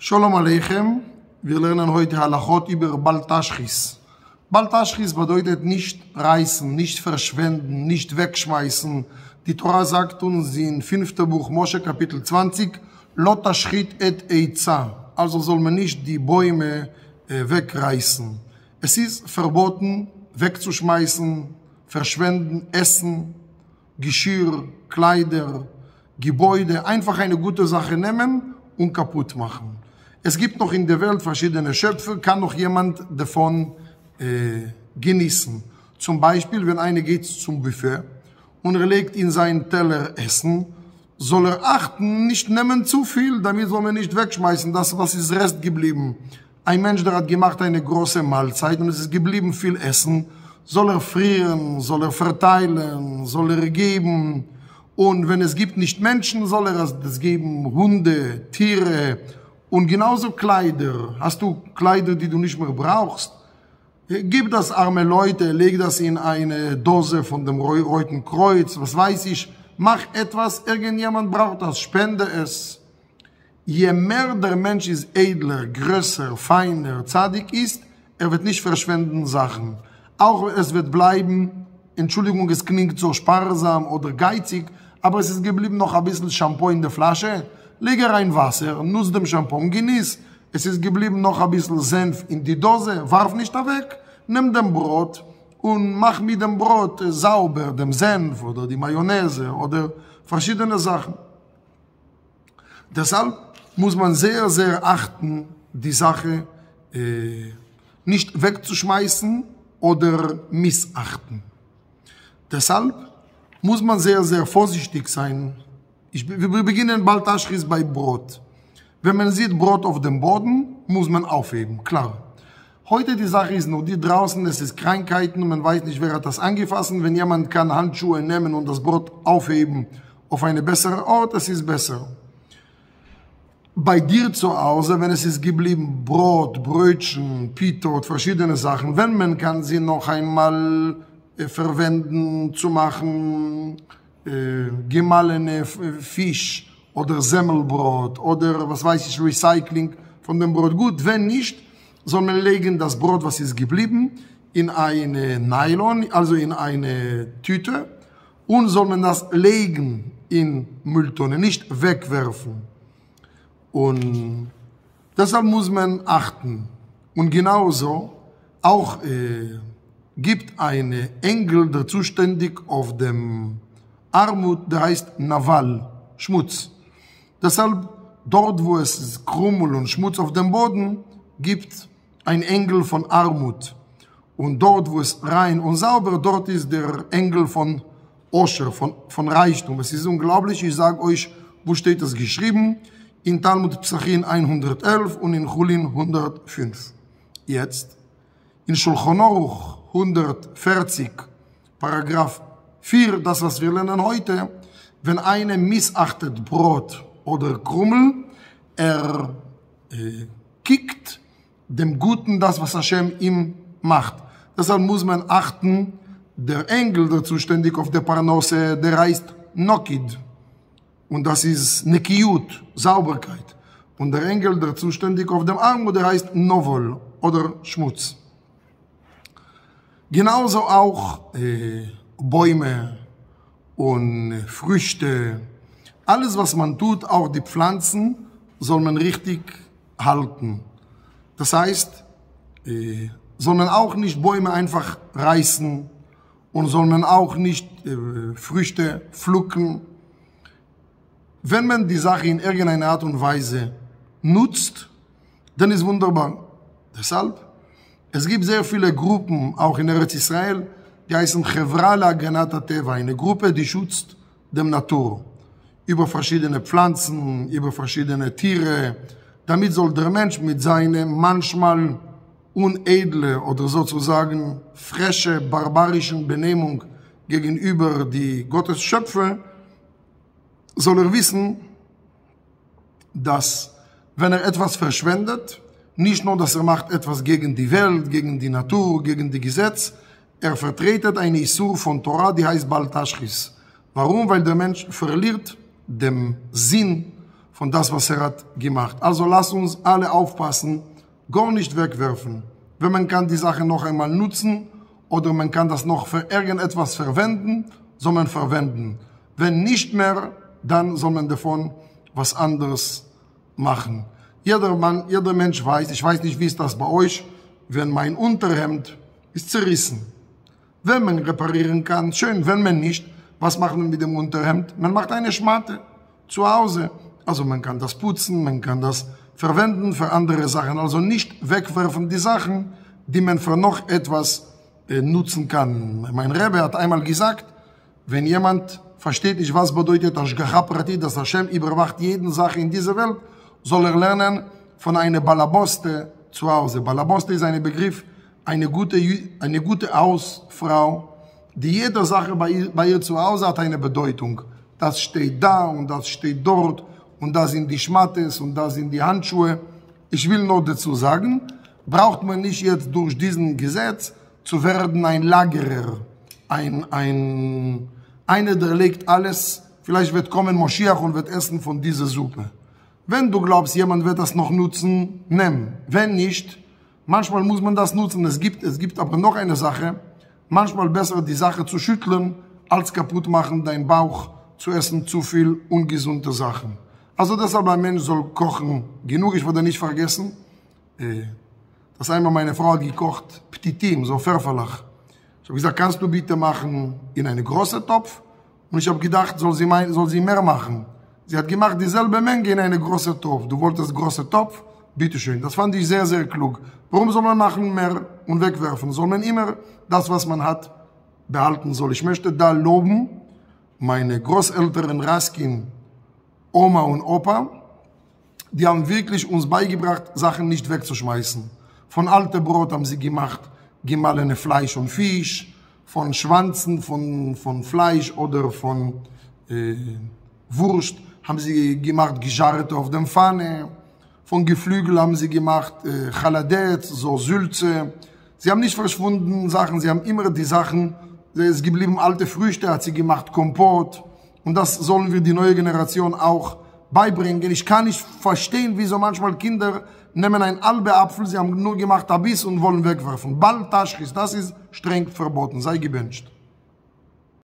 Shalom Aleichem, wir lernen heute Halachot über Baltashchis. Baltashchis bedeutet nicht reißen, nicht verschwenden, nicht wegschmeißen. Die Torah sagt uns in 5. Buch Moshe Kapitel 20, Lotashchit et Eiza. Also soll man nicht die Bäume äh, wegreißen. Es ist verboten, wegzuschmeißen, verschwenden, essen, Geschirr, Kleider, Gebäude, einfach eine gute Sache nehmen und kaputt machen. Es gibt noch in der Welt verschiedene Schöpfe, kann noch jemand davon äh, genießen. Zum Beispiel, wenn einer geht zum Buffet und er legt in seinen Teller Essen, soll er achten, nicht nehmen zu viel, damit soll man nicht wegschmeißen, das, was ist Rest geblieben. Ein Mensch, der hat gemacht eine große Mahlzeit und es ist geblieben viel Essen, soll er frieren, soll er verteilen, soll er geben. Und wenn es gibt nicht Menschen, soll er es geben, Hunde, Tiere, und genauso Kleider. Hast du Kleider, die du nicht mehr brauchst? Gib das arme Leute, leg das in eine Dose von dem Reuten Kreuz, was weiß ich. Mach etwas, irgendjemand braucht das, spende es. Je mehr der Mensch ist edler, größer, feiner, zadig ist, er wird nicht verschwenden Sachen. Auch es wird bleiben, Entschuldigung, es klingt so sparsam oder geizig, aber es ist geblieben noch ein bisschen Shampoo in der Flasche. Lege rein Wasser, nutz dem Shampoo, genieß. Es ist geblieben noch ein bisschen Senf in die Dose, warf nicht da weg. Nimm dem Brot und mach mit dem Brot sauber, dem Senf oder die Mayonnaise oder verschiedene Sachen. Deshalb muss man sehr, sehr achten, die Sache äh, nicht wegzuschmeißen oder missachten. Deshalb muss man sehr, sehr vorsichtig sein, Ich, wir beginnen bald Aschris bei Brot. Wenn man sieht Brot auf dem Boden, muss man aufheben, klar. Heute die Sache ist nur, die draußen, es ist Krankheiten, man weiß nicht, wer hat das angefasst. Wenn jemand kann Handschuhe nehmen und das Brot aufheben auf eine bessere Ort, es ist besser. Bei dir zu Hause, wenn es ist geblieben Brot, Brötchen, Pitot, verschiedene Sachen, wenn man kann sie noch einmal äh, verwenden zu machen, gemahlene Fisch oder Semmelbrot oder was weiß ich, Recycling von dem Brot. Gut, wenn nicht, soll man legen das Brot, was ist geblieben, in eine Nylon, also in eine Tüte und soll man das legen in Mülltonne, nicht wegwerfen. Und deshalb muss man achten. Und genauso auch äh, gibt eine Engel, der zuständig auf dem Armut, der heißt Naval, Schmutz. Deshalb, dort wo es Krummel und Schmutz auf dem Boden gibt, ein Engel von Armut. Und dort, wo es rein und sauber, dort ist der Engel von Osher, von, von Reichtum. Es ist unglaublich, ich sage euch, wo steht das geschrieben? In Talmud Psachin 111 und in Chulin 105. Jetzt, in Shulchan Aruch 140, Paragraph Vier, das, was wir lernen heute, wenn eine missachtet Brot oder Krummel, er äh, kickt dem Guten das, was Hashem ihm macht. Deshalb muss man achten, der Engel, der zuständig auf der Parnose, der heißt Nokid. Und das ist Nekiyut, Sauberkeit. Und der Engel, der zuständig auf dem Arm, der heißt Novol oder Schmutz. Genauso auch äh, Bäume und Früchte. Alles, was man tut, auch die Pflanzen, soll man richtig halten. Das heißt, äh, soll man auch nicht Bäume einfach reißen und soll man auch nicht äh, Früchte pflücken. Wenn man die Sache in irgendeiner Art und Weise nutzt, dann ist wunderbar. Deshalb, es gibt sehr viele Gruppen, auch in Eretz Israel, die heißen Chevra la Granata Teva, eine Gruppe, die schützt dem Natur. Über verschiedene Pflanzen, über verschiedene Tiere. Damit soll der Mensch mit seiner manchmal unedle oder sozusagen frische, barbarischen Benehmung gegenüber die Gottes Schöpfe, soll er wissen, dass wenn er etwas verschwendet, nicht nur, dass er macht etwas gegen die Welt, gegen die Natur, gegen die Gesetze, er vertretet eine Isur von Torah, die heißt Baltashchis. Warum? Weil der Mensch verliert den Sinn von das, was er hat gemacht. Also lass uns alle aufpassen, gar nicht wegwerfen. Wenn man kann die Sache noch einmal nutzen oder man kann das noch für irgendetwas verwenden, soll man verwenden. Wenn nicht mehr, dann soll man davon was anderes machen. Jeder Mann, jeder Mensch weiß, ich weiß nicht, wie ist das bei euch, wenn mein Unterhemd ist zerrissen. Wenn man reparieren kann, schön, wenn man nicht, was macht man mit dem Unterhemd? Man macht eine Schmatte zu Hause. Also man kann das putzen, man kann das verwenden für andere Sachen. Also nicht wegwerfen die Sachen, die man für noch etwas äh, nutzen kann. Mein Rebbe hat einmal gesagt, wenn jemand versteht nicht, was bedeutet Ashgacha Prati, dass Hashem überwacht jeden Sache in dieser Welt, soll er lernen von einer Balaboste zu Hause. Balaboste ist ein Begriff, eine gute, eine gute Hausfrau, die jede Sache bei ihr, bei ihr zu Hause hat eine Bedeutung. Das steht da und das steht dort und da sind die Schmattes und da sind die Handschuhe. Ich will nur dazu sagen, braucht man nicht jetzt durch diesen Gesetz zu werden ein Lagerer, ein, ein, einer, der legt alles, vielleicht wird kommen Moschiach und wird essen von dieser Suppe. Wenn du glaubst, jemand wird das noch nutzen, nimm. Wenn nicht, manchmal muss man das nutzen. Es gibt, es gibt aber noch eine Sache, manchmal besser die Sache zu schütteln, als kaputt machen, dein Bauch zu essen, zu viel ungesunde Sachen. Also deshalb ein Mensch soll kochen genug. Ich würde nicht vergessen, äh, dass einmal meine Frau hat gekocht, Ptitim, so Pfefferlach. Ich habe gesagt, kannst du bitte machen in einen großen Topf? Und ich habe gedacht, soll sie, mein, soll sie mehr machen. Sie hat gemacht dieselbe Menge in einen großen Topf. Du wolltest großen Topf? Bitteschön. Das fand ich sehr, sehr klug. Warum soll man machen mehr und wegwerfen? Soll man immer das, was man hat, behalten soll? Ich möchte da loben, meine Großeltern Raskin Oma und Opa, die haben wirklich uns beigebracht, Sachen nicht wegzuschmeißen. Von altem Brot haben sie gemacht, gemahlene Fleisch und Fisch, von Schwanzen, von, von Fleisch oder von äh, Wurst haben sie gemacht, gejarret auf dem Pfanne, von Geflügel haben sie gemacht, äh, Chaladet, so Sülze. Sie haben nicht verschwunden Sachen, sie haben immer die Sachen, es geblieben alte Früchte, hat sie gemacht, Kompott, Und das sollen wir die neue Generation auch beibringen. Ich kann nicht verstehen, wieso manchmal Kinder nehmen einen albe Apfel, sie haben nur gemacht Abyss und wollen wegwerfen. Ball, Taschris, das ist streng verboten. Sei gewünscht.